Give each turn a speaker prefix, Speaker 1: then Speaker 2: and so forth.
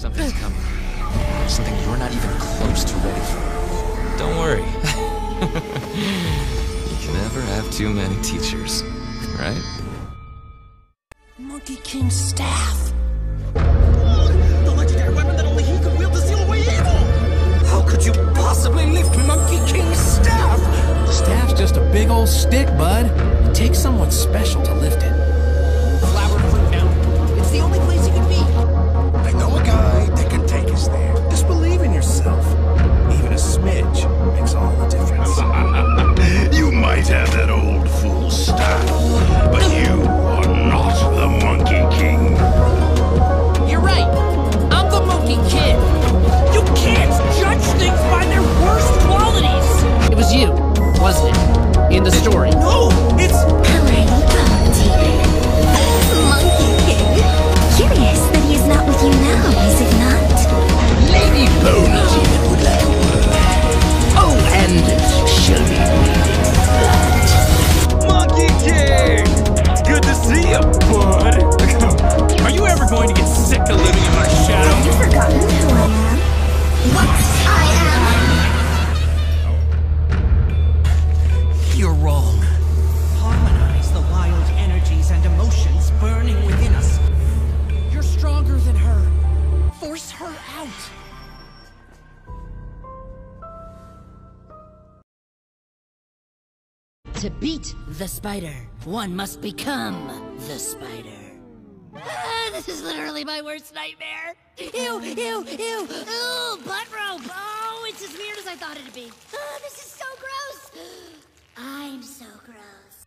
Speaker 1: Something's coming. Something you're not even close to ready for. Don't worry. you can never have too many teachers, right?
Speaker 2: Monkey King's staff.
Speaker 3: The legendary weapon that only he could wield to seal away evil!
Speaker 2: How could you possibly lift Monkey King's staff?
Speaker 4: The staff's just a big old stick, bud. It takes someone special to
Speaker 5: To beat the spider, one must become the spider. Ah, this is literally my worst nightmare. Ew, ew, ew, ew, butt rope. Oh, it's as weird as I thought it'd be. Ah, this is so gross. I'm so gross.